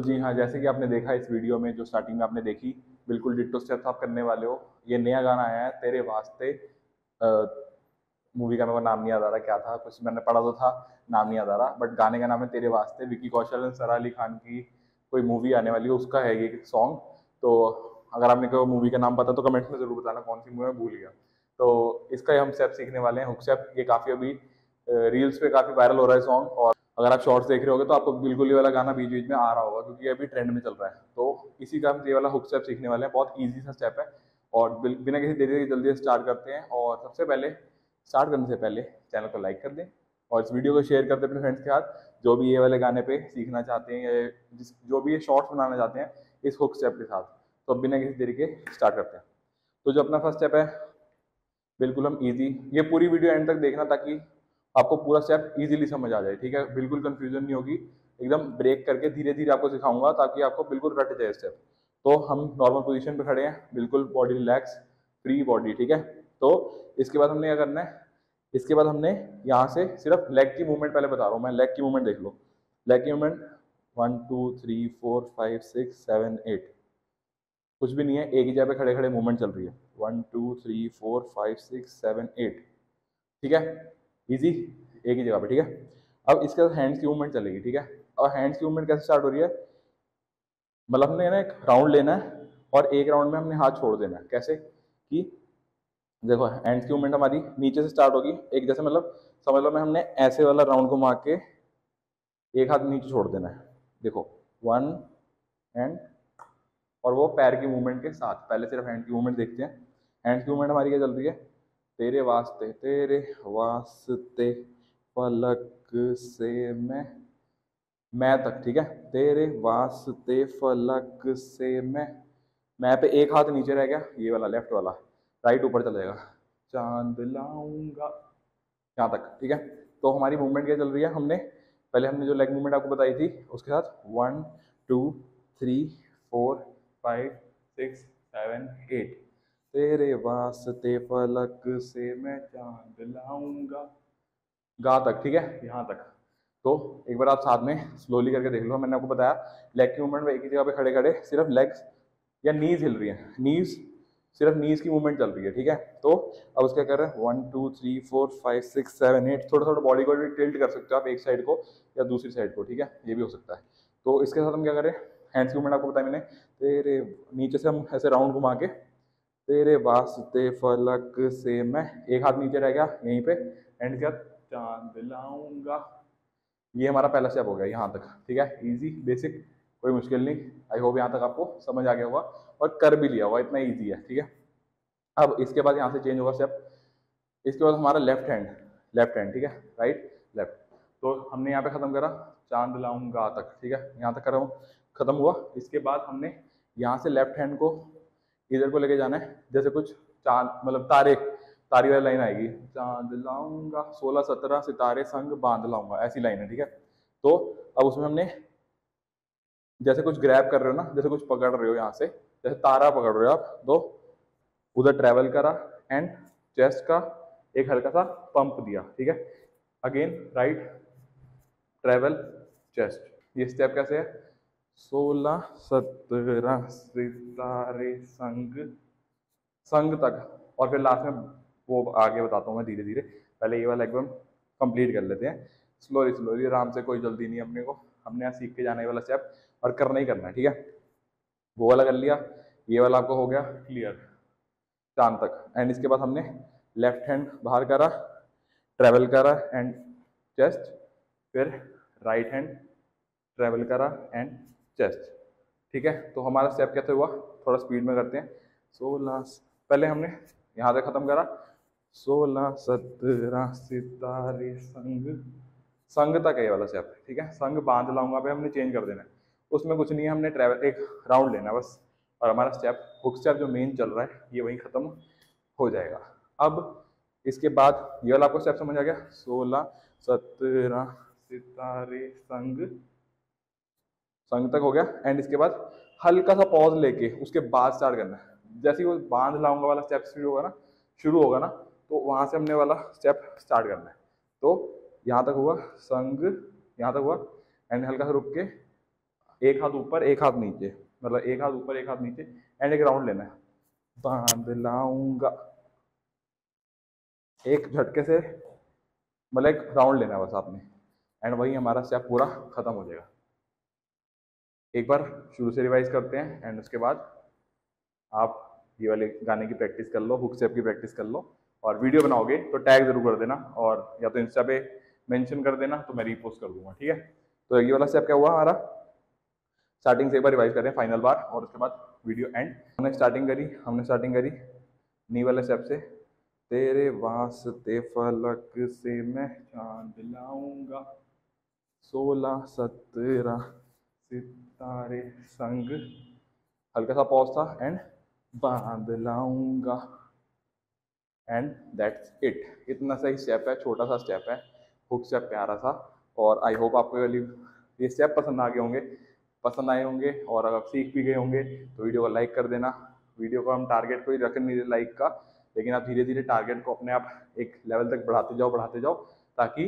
तो जी हाँ जैसे कि आपने देखा इस वीडियो में, जो स्टार्टिंग में आपने देखी, बिल्कुल डिट्टो स्टेप्स आप करने वाले हो। ये नया गाना आया है, तेरे वास्ते मूवी का मेरे को नाम नहीं याद आ रहा क्या था, कुछ मैंने पढ़ा तो था, नाम नहीं याद आ रहा बट गाने का नाम है तेरे वास्ते विकी कौशल और सरा अली खान की कोई मूवी आने वाली है, उसका है ये सॉन्ग तो अगर आपने कोई मूवी का नाम पता तो कमेंट्स में ज़रूर बताना, कौन सी मूवी में भूल गया। तो इसका हम स्टेप सीखने वाले हैं हुक स्टेप ये काफ़ी अभी रील्स पे काफ़ी वायरल हो रहा है सॉन्ग और अगर आप शॉर्ट्स देख रहे होगे तो आपको बिल्कुल ये वाला गाना बीच बीच में आ रहा होगा, क्योंकि ये अभी ट्रेंड में चल रहा है। तो इसी का हम ये वाला हुक स्टेप सीखने वाले हैं। बहुत ईजी सा स्टेप है और बिना किसी देरी के जल्दी स्टार्ट करते हैं। और सबसे पहले स्टार्ट करने से पहले चैनल को लाइक कर दें और इस वीडियो को शेयर करते अपने फ्रेंड्स के साथ। जो भी ये वाले गाने पे सीखना चाहते हैं या जिस, जो भी ये शॉर्ट्स बनाना चाहते हैं, इस हुक स्टेप के साथ। तो बिना किसी देरी के स्टार्ट करते हैं। तो जो अपना फ़र्स्ट स्टेप है, बिल्कुल हम इजी ये पूरी वीडियो एंड तक देखना ताकि आपको पूरा स्टेप इजीली समझ आ जाए, ठीक है? बिल्कुल कंफ्यूजन नहीं होगी। एकदम ब्रेक करके धीरे धीरे आपको सिखाऊँगा ताकि आपको बिल्कुल रट जाए स्टेप तो हम नॉर्मल पोजीशन पे खड़े हैं, बिल्कुल बॉडी रिलैक्स फ्री बॉडी ठीक है? तो इसके बाद हमने क्या करना है? इसके बाद हमने यहाँ से सिर्फ़ लेग की मूवमेंट पहले बता रहा हूँ मैं। लेग की मूवमेंट देख लो। लेग की movement one two three four five six seven eight कुछ भी नहीं है, एक ही जगह पे खड़े खड़े मूवमेंट चल रही है। One two three four five six seven eight ठीक है? इजी एक ही जगह पे, ठीक है? अब इसके साथ हैंड्स की मूवमेंट चलेगी, ठीक है? अब हैंड्स की मूवमेंट कैसे स्टार्ट हो रही है? मतलब हमने ना एक राउंड लेना है और एक राउंड में हमने हाथ छोड़ देना है। कैसे? कि देखो हैंड्स की मूवमेंट हमारी नीचे से स्टार्ट होगी। एक जैसे मतलब समझ लो मैं हमने ऐसे वाला राउंड घुमा के एक हाथ नीचे छोड़ देना है। देखो वन एंड और वो पैर की मूवमेंट के साथ, पहले सिर्फ़ हैंड की मूवमेंट देखते हैं। हैंड की मूवमेंट हमारी क्या चल रही है? तेरे वास्ते तेरे वास्ते पलक से मैं मैं तक, ठीक है? तेरे वास्ते फलक से मैं मैं पे एक हाथ नीचे रह गया, ये वाला लेफ़्ट वाला राइट ऊपर चला जाएगा। चाँद लाऊँगा, यहाँ तक, ठीक है? तो हमारी मूवमेंट क्या चल रही है? हमने, पहले हमने जो लेग मूवमेंट आपको बताई थी, उसके साथ one two three four five six seven eight तेरे वास्ते फलक से मैं चाँद लाऊँगा। गा तक, ठीक है? यहाँ तक। तो एक बार आप साथ में स्लोली करके देख लो, मैंने आपको बताया लेग की मूवमेंट एक ही जगह पे खड़े खड़े सिर्फ़ लेग्स या नीज हिल रही है। नीज सिर्फ़ नीज की मूवमेंट चल रही है, ठीक है? तो अब उसका कर रहे हैं? One two three four five six seven eight थोड़ा थोड़ा बॉडी को भी टिल्ट कर सकते हो आप एक साइड को या दूसरी साइड को, ठीक है? ये भी हो सकता है। तो इसके साथ हम क्या करें हैंड्स की मूवमेंट आपको बताया मैंने। तेरे नीचे से हम ऐसे राउंड घुमा के तेरे वास्ते फलक से मैं एक हाथ नीचे रह गया, यहीं पे एंड क्या, चाँद लाऊँगा। ये हमारा पहला स्टेप हो गया, यहाँ तक। ठीक है? इजी बेसिक कोई मुश्किल नहीं। आई होप यहाँ तक आपको समझ आ गया होगा और कर भी लिया होगा, इतना ईजी है, ठीक है? अब इसके बाद यहाँ से चेंज होगा स्टेप इसके बाद हमारा लेफ़्ट हैंड लेफ़्ट हैंड ठीक है? राइट लेफ़्ट तो हमने यहाँ पे ख़त्म करा, चाँद लाऊँगा तक, ठीक है? यहाँ तक करा ख़त्म हुआ। इसके बाद हमने यहाँ से लेफ़्ट हैंड को इधर को लेके जाना है। जैसे कुछ चाँद मतलब तारे, तारी वाली लाइन आएगी। चाँद लाऊँगा, सोलह सत्रह सितारे संग बाँध लाऊँगा, ऐसी लाइन है, ठीक है? तो अब उसमें हमने जैसे कुछ ग्रैब कर रहे हो ना, जैसे कुछ पकड़ रहे हो यहाँ से, जैसे तारा पकड़ रहे हो आप तो उधर ट्रेवल करा एंड चेस्ट का एक हल्का सा पंप दिया, ठीक है? अगेन राइट ट्रेवल चेस्ट ये स्टेप कैसे है? सोलह सत्रह सितारे संग संग तक। और फिर लास्ट में वो आगे बताता हूँ मैं धीरे धीरे पहले ये वाला एकदम कंप्लीट कर लेते हैं। स्लोली स्लोली आराम से कोई जल्दी नहीं अपने को। हमने यहाँ सीख के जाने वाला स्टेप और करना ही करना है, ठीक है? वो वाला कर लिया। ये वाला आपको हो गया क्लियर चाँद तक। एंड इसके बाद हमने लेफ़्ट हैंड बाहर करा ट्रेवल करा एंड चेस्ट फिर राइट हैंड ट्रेवल करा एंड चेस्ट ठीक है? तो हमारा स्टेप कैसे हुआ? थोड़ा स्पीड में करते हैं। सोलह पहले हमने यहाँ से ख़त्म करा सोलह सत्रह सितारे संग संग तक है ये वाला स्टेप ठीक है? संग बाँध लाऊँगा पे हमने चेंज कर देना उसमें कुछ नहीं है, हमने ट्रैवल एक राउंड लेना बस। और हमारा स्टेप हुक स्टेप जो मेन चल रहा है, ये वहीं ख़त्म हो जाएगा। अब इसके बाद ये वाला आपको स्टेप समझ आ गया। सोलह सत्रह सितारे संग संग तक हो गया। एंड इसके बाद हल्का सा पॉज लेके उसके बाद स्टार्ट करना है। जैसे वो बाँध लाऊँगा वाला स्टेप शुरू होगा ना, शुरू होगा ना तो वहाँ से हमने वाला स्टेप स्टार्ट करना है। तो यहाँ तक हुआ संग, यहाँ तक हुआ एंड हल्का सा रुक के एक हाथ ऊपर, एक हाथ नीचे। मतलब एक हाथ ऊपर, एक हाथ नीचे एंड एक राउंड लेना है। बाँध लाऊँगा। एक झटके से मतलब एक राउंड लेना है बस आपने। एंड वही हमारा स्टेप पूरा खत्म हो जाएगा। एक बार शुरू से रिवाइज करते हैं एंड उसके बाद आप ये वाले गाने की प्रैक्टिस कर लो हुक स्टेप की प्रैक्टिस कर लो, और वीडियो बनाओगे तो टैग ज़रूर कर देना, और या तो इंस्टा पे मेंशन कर देना तो मैं रीपोस्ट कर दूँगा, ठीक है? तो ये वाला स्टेप क्या हुआ हमारा? स्टार्टिंग से एक बार रिवाइज करें फाइनल बार, और उसके बाद वीडियो एंड हमने स्टार्टिंग करी, हमने स्टार्टिंग करी नी वाले स्टेप से। तेरे वास्ते फलक से मैं चाँद लाऊँगा, सोलह सत्रह सितारे संग। हल्का सा पॉज था। एंड बाँध लाऊँगा। एंड दैट्स इट इतना सा ही स्टेप है छोटा सा स्टेप है। हुक स्टेप प्यारा सा। और आई होप आपको वाली ये स्टेप पसंद आ गए होंगे। पसंद आए होंगे और अगर सीख भी गए होंगे तो वीडियो को लाइक कर देना। वीडियो को हम टारगेट कोई रख नहीं लाइक का। लेकिन आप धीरे धीरे टारगेट को अपने आप एक लेवल तक बढ़ाते जाओ बढ़ाते जाओ ताकि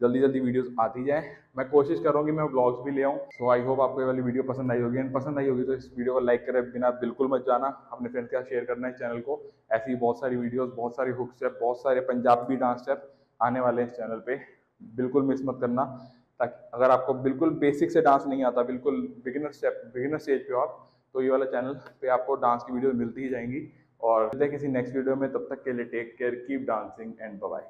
जल्दी जल्दी वीडियोस आती जाए। मैं कोशिश कर रहा हूँ कि मैं ब्लॉग्स भी ले आऊँ। सो आई होप आपको ये वाली वीडियो पसंद आई होगी। एंड पसंद आई होगी तो इस वीडियो को लाइक करे बिना बिल्कुल मत जाना। अपने फ्रेंड्स के साथ शेयर करना इस चैनल को। ऐसी बहुत सारी वीडियोस बहुत सारी हुक स्टेप बहुत सारे पंजाबी डांस स्टेप आने वाले हैं इस चैनल पर बिल्कुल मिस मत करना। ताकि अगर आपको बिल्कुल बेसिक से डांस नहीं आता, बिल्कुल बिगिनर स्टेप बिगिनर स्टेज पे हो आप तो ये वाला चैनल पे आपको डांस की वीडियो मिलती ही जाएँगी। और मिलते हैं किसी नेक्स्ट वीडियो में। तब तक के लिए take care keep dancing and bye